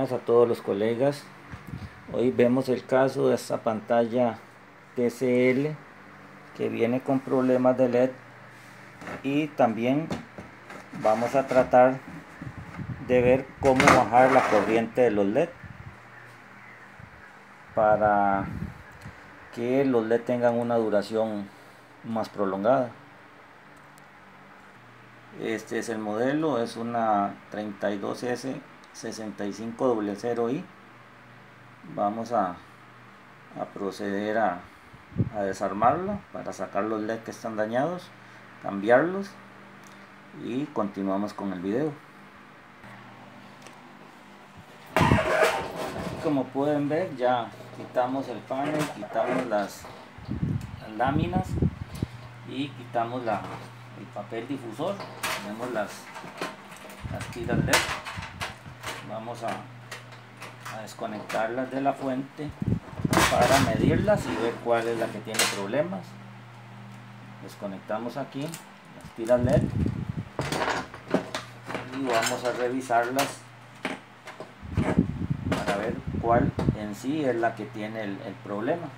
a todos los colegas. Hoy vemos el caso de esta pantalla TCL que viene con problemas de LED. Y también vamos a tratar de ver cómo bajar la corriente de los LED para que los LED tengan una duración más prolongada. Este es el modelo es una 32S 6500i vamos a, proceder a, a desarmarlo para sacar los led que están dañados cambiarlos y continuamos con el video. Como pueden ver ya quitamos el panel quitamos las, las láminas y quitamos la, el papel difusor. Tenemos las, las tiras LED vamos a, desconectarlas de la fuente para medirlas y ver cuál es la que tiene problemas. Desconectamos aquí las tiras LED y vamos a revisarlas para ver cuál en sí es la que tiene el problema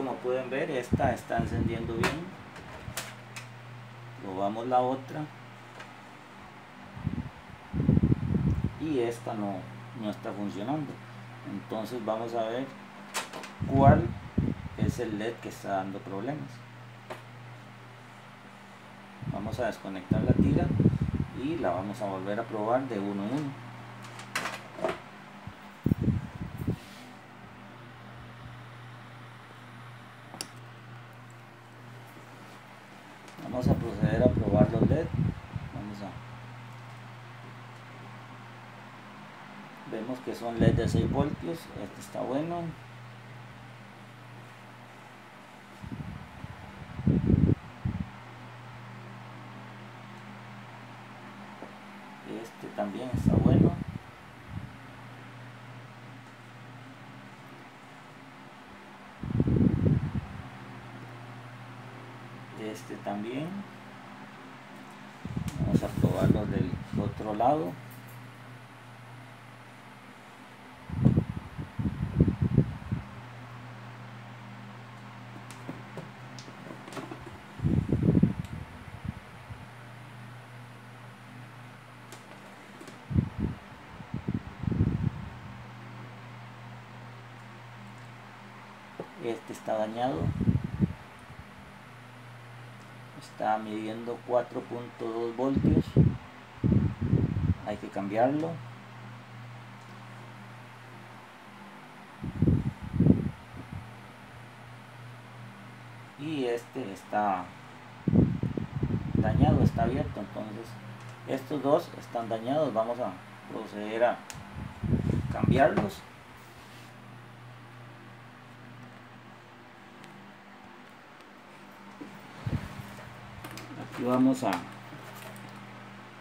como pueden ver esta está encendiendo bien. Probamos la otra. Y esta no, no está funcionando. Entonces vamos a ver cuál es el led que está dando problemas. Vamos a desconectar la tira y la vamos a volver a probar de uno en uno vamos a proceder a probar los LED vamos a vemos que son LED de 6 voltios. Este está bueno. Este también está bueno. Este también. Vamos a probarlo del otro lado este está dañado. Está midiendo 4.2 voltios. Hay que cambiarlo. Y este está dañado está abierto. Entonces estos dos están dañados. Vamos a proceder a cambiarlos vamos a,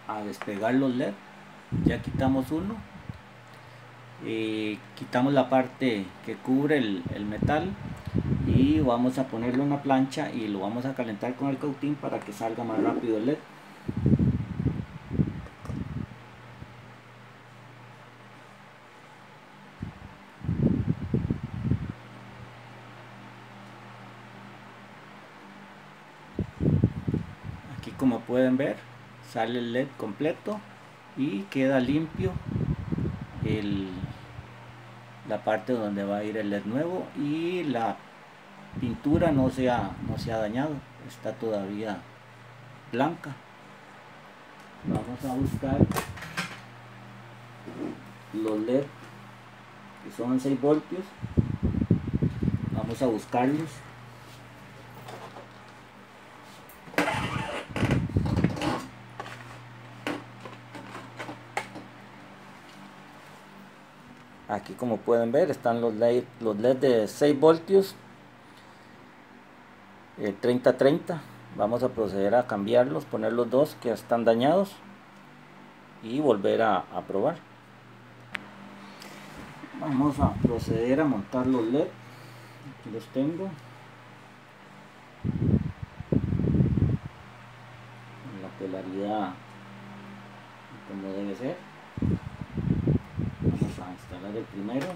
a despegar los led. Ya quitamos uno. Eh, quitamos la parte que cubre el, el, metal y vamos a ponerle una plancha y lo vamos a calentar con el cautín para que salga más rápido el led como pueden ver sale el led completo y queda limpio el, la parte donde va a ir el led nuevo y la pintura no se ha, no se ha dañado está todavía blanca. Vamos a buscar los led que son 6 voltios. Vamos a buscarlos aquí como pueden ver están los LED, los LED de 6 voltios. 30-30 eh, vamos a proceder a cambiarlos poner los dos que están dañados y volver a, a probar. Vamos a proceder a montar los LED. Aquí los tengo en la polaridad como debe ser vamos a instalar el primero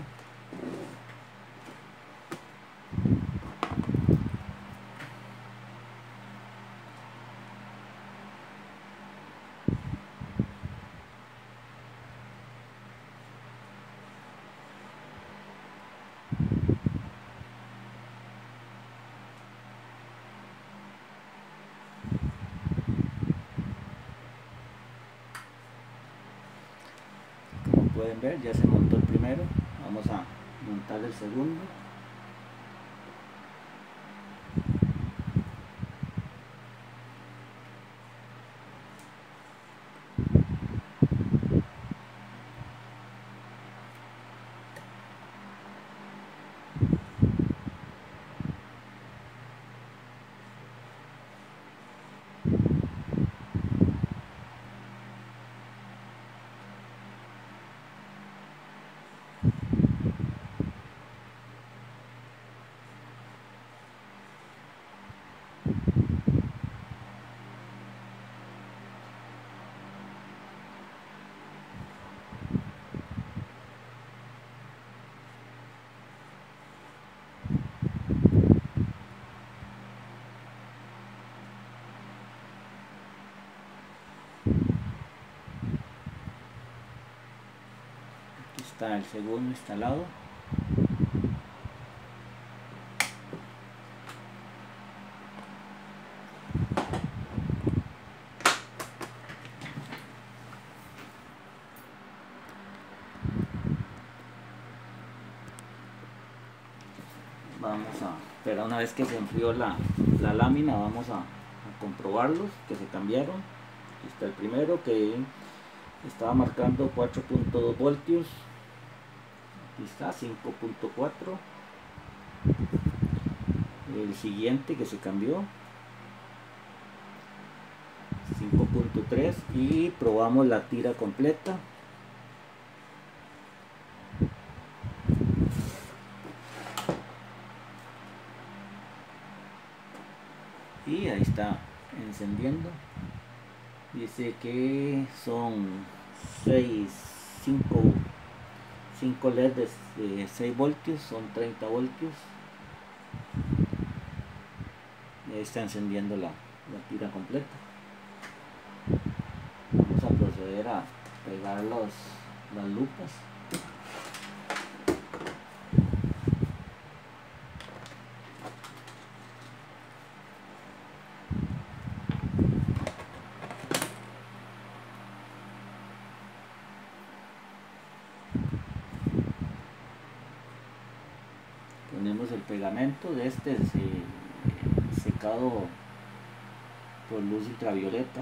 pueden ver ya se montó el primero. Vamos a montar el segundo el segundo instalado. Vamos a pero una vez que se enfrió la, la lámina vamos a, comprobarlos que se cambiaron. Está el primero que estaba marcando 4.2 voltios está 5.4 el siguiente que se cambió 5.3 y probamos la tira completa. Y ahí está encendiendo. Dice que son 6 5 5 LED de 6 voltios son 30 voltios. Y ahí está encendiendo la, la tira completa. Vamos a proceder a pegar los, las lupas ponemos el pegamento de este secado por luz ultravioleta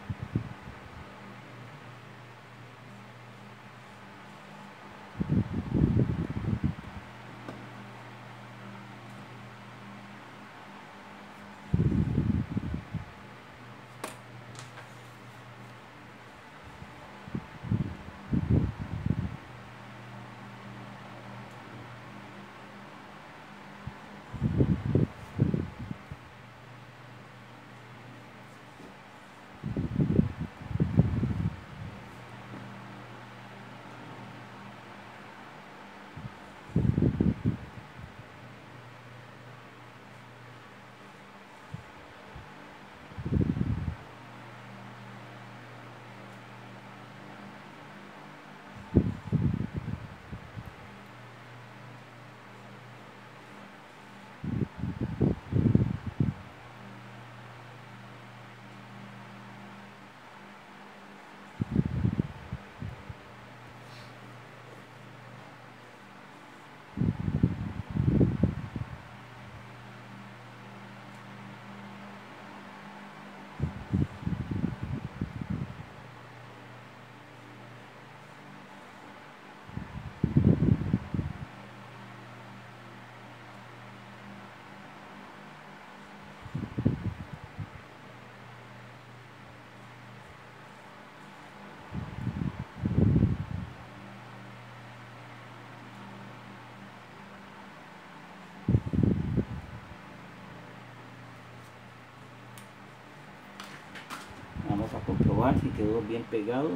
si quedó bien pegado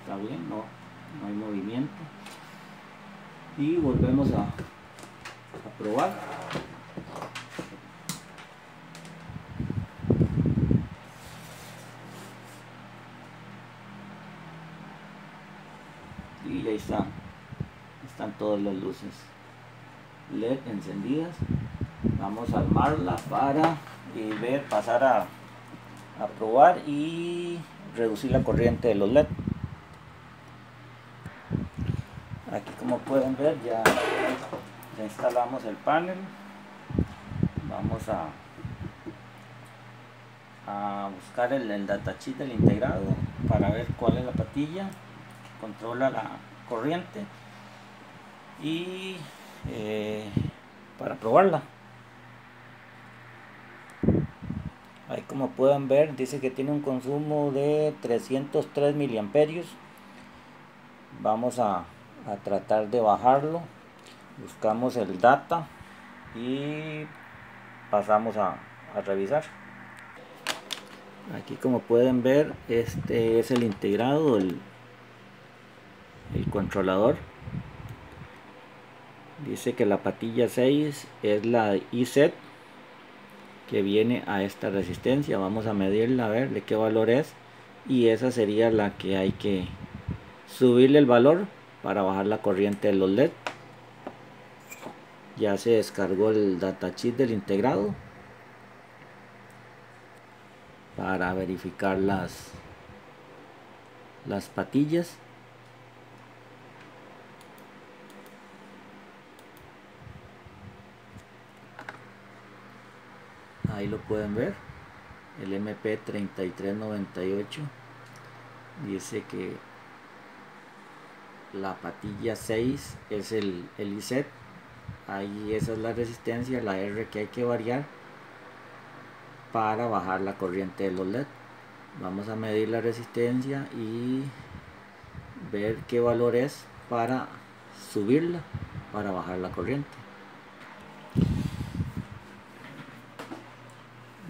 está bien no no hay movimiento. Y volvemos a, a probar. Y ahí está están todas las luces led encendidas. Vamos a armarla para eh, ver pasar a, a probar y reducir la corriente de los led. Aquí como pueden ver ya, instalamos el panel. Vamos a a buscar el, el datasheet del integrado para ver cuál es la patilla que controla la corriente y eh, para probarla ahí como pueden ver dice que tiene un consumo de 303 miliamperios. Vamos a, a tratar de bajarlo. Buscamos el data y pasamos a, a revisar. Aquí como pueden ver este es el integrado el, el controlador. Dice que la patilla 6 es la IZ que viene a esta resistencia. Vamos a medirla a ver de qué valor es. Y esa sería la que hay que subirle el valor para bajar la corriente de los LED. Ya se descargó el datasheet del integrado para verificar las las patillas ahí lo pueden ver. El MP3398 dice que la patilla 6 es el, el ISET ahí esa es la resistencia la R que hay que variar para bajar la corriente de los LED vamos a medir la resistencia y ver qué valor es para subirla para bajar la corriente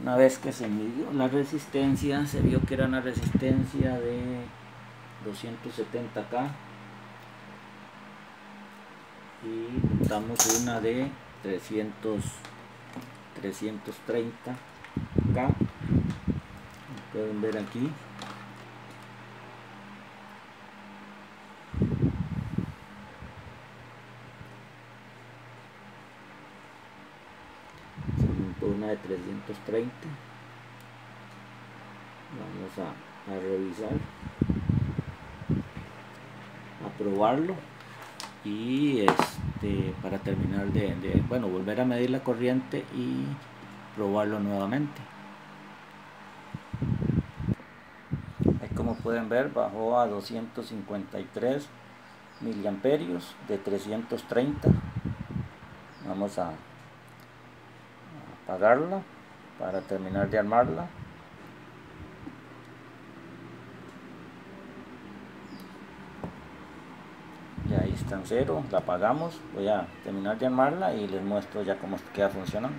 una vez que se midió la resistencia se vio que era una resistencia de 270k y montamos una de 300 330k pueden ver aquí una de 330 vamos a, a revisar a probarlo y este para terminar de, de, bueno volver a medir la corriente y probarlo nuevamente. Ahí como pueden ver bajó a 253 miliamperios de 330 vamos a apagarla para terminar de armarla. Ya ahí está en cero la apagamos voy a terminar de armarla y les muestro ya cómo queda funcionando.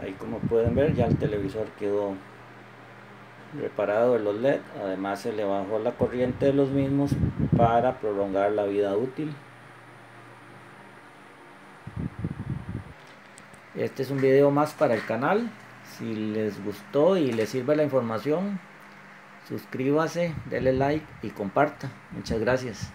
Ahí como pueden ver ya el televisor quedó reparado de los LED además se le bajó la corriente de los mismos para prolongar la vida útil. Este es un video más para el canal. Si les gustó y les sirve la información suscríbase, denle like y comparta. Muchas gracias